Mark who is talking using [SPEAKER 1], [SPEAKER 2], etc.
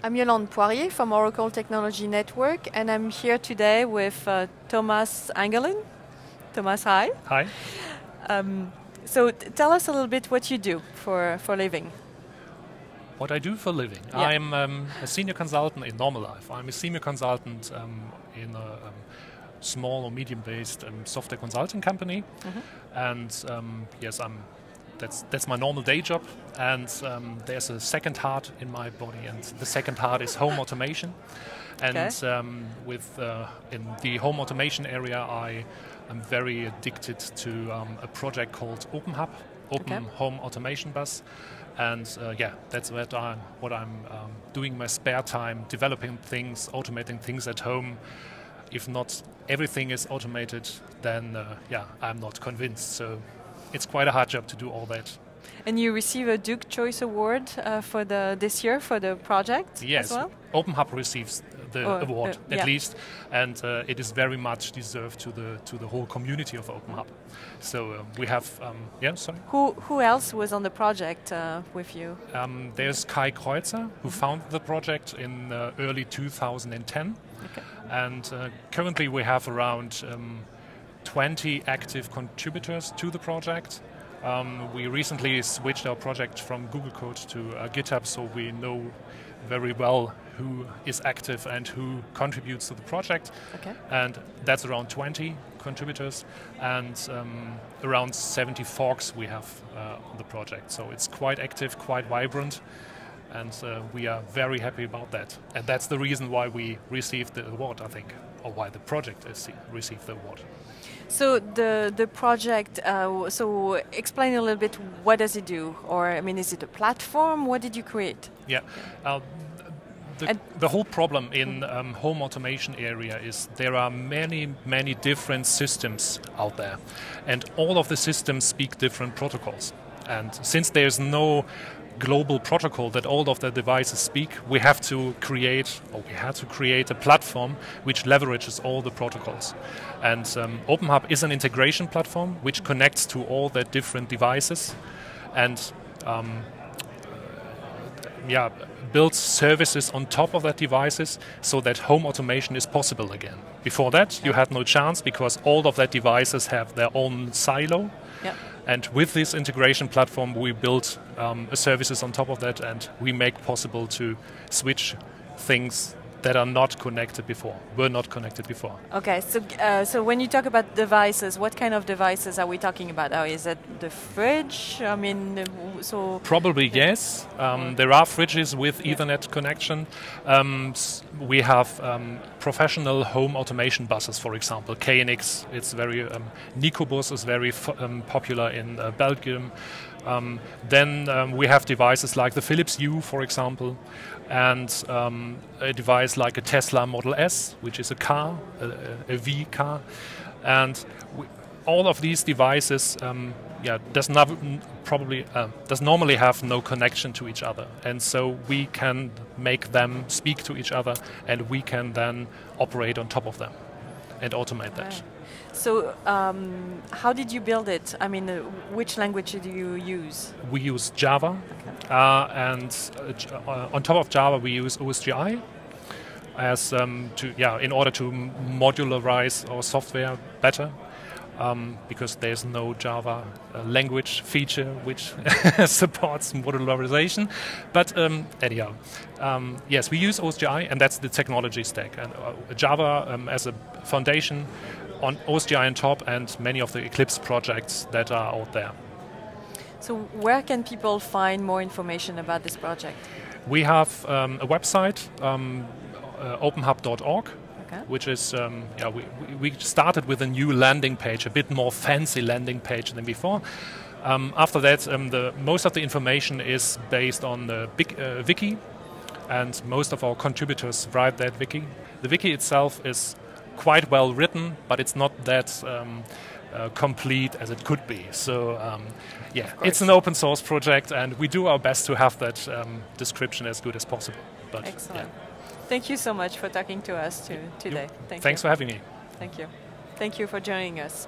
[SPEAKER 1] I'm Yolande Poirier from Oracle Technology Network, and I'm here today with uh, Thomas Engelen. Thomas, hi.
[SPEAKER 2] Hi.
[SPEAKER 1] Um, so tell us a little bit what you do for, for living.
[SPEAKER 2] What I do for living? Yeah. I'm um, a senior consultant in normal life. I'm a senior consultant um, in a um, small or medium-based um, software consulting company, mm-hmm. and um, yes, I'm that's that's my normal day job. And um, there's a second heart in my body, and the second heart is home automation. And okay. um, with uh, in the home automation area, I am very addicted to um, a project called openHAB, Open okay. Home Automation Bus. And uh, yeah, that's what I'm, what I'm um, doing my spare time, developing things, automating things at home. If not everything is automated, then uh, yeah, I'm not convinced. So it's quite a hard job to do all that.
[SPEAKER 1] And you receive a Duke Choice Award uh, for the this year for the project
[SPEAKER 2] yes,
[SPEAKER 1] as well?
[SPEAKER 2] openHAB receives the or, award uh, at yeah. least, and uh, it is very much deserved to the to the whole community of openHAB. So uh, we have, um, yeah, sorry.
[SPEAKER 1] Who who else was on the project uh, with you?
[SPEAKER 2] Um, there's Kai Kreuzer, who mm -hmm. founded the project in uh, early 2010, okay. and currently we have around. Um, 20 active contributors to the project. Um, we recently switched our project from Google Code to uh, GitHub, so we know very well who is active and who contributes to the project. Okay. And that's around 20 contributors and um, around 70 forks we have uh, on the project. So it's quite active, quite vibrant, and uh, we are very happy about that. And that's the reason why we received the award, I think, or why the project received the award.
[SPEAKER 1] So the the project. Uh, so explain a little bit. What does it do? Or I mean, is it a platform? What did you create?
[SPEAKER 2] Yeah. Uh, the, the, whole problem in um, home automation area is there are many many different systems out there and all of the systems speak different protocols and since there's no global protocol that all of the devices speak, we have to create, or we had to create a platform which leverages all the protocols. And um, openHAB is an integration platform which connects to all the different devices and um, yeah, builds services on top of that devices so that home automation is possible again. Before that, you had no chance because all of that devices have their own silo. Yep. And with this integration platform, we build um, services on top of that, and we make possible to switch things that are not connected before, were not connected before.
[SPEAKER 1] Okay, so uh, so when you talk about devices, what kind of devices are we talking about? Oh, is it the fridge? I mean, so
[SPEAKER 2] probably yes. Um, there are fridges with yeah. Ethernet connection. Um, we have um, professional home automation buses, for example, KNX. It's very um, Nikobus is very um, popular in uh, Belgium. Um, then um, we have devices like the Philips Hue, for example, and um, a device like a Tesla Model S, which is a car, a, a V car, and we, all of these devices, um, yeah, does not probably uh, does normally have no connection to each other, and so we can make them speak to each other, and we can then operate on top of them and automate that.
[SPEAKER 1] So, um, how did you build it? I mean, uh, which language do you use?
[SPEAKER 2] We use Java, okay. uh, and uh, uh on top of Java, we use OSGI as um, to yeah, in order to modularize our software better. Um, because there's no Java uh, language feature which supports modularization. But um, anyhow, um, yes, we use OSGI, and that's the technology stack. And uh, Java um, as a foundation on OSGI on top and many of the Eclipse projects that are out there.
[SPEAKER 1] So where can people find more information about this project?
[SPEAKER 2] We have um, a website, um, uh, openhab.org, okay. which is, um, yeah, we, we started with a new landing page, a bit more fancy landing page than before. Um, after that, um, the, most of the information is based on the big, uh, wiki, and most of our contributors write that wiki. The wiki itself is quite well written, but it's not that um, uh, complete as it could be. So, um, yeah, it's an open source project, and we do our best to have that um, description as good as possible.
[SPEAKER 1] But, Excellent. Yeah. Thank you so much for talking to us to, today.
[SPEAKER 2] Thank Thanks you. for having me.
[SPEAKER 1] Thank you. Thank you for joining us.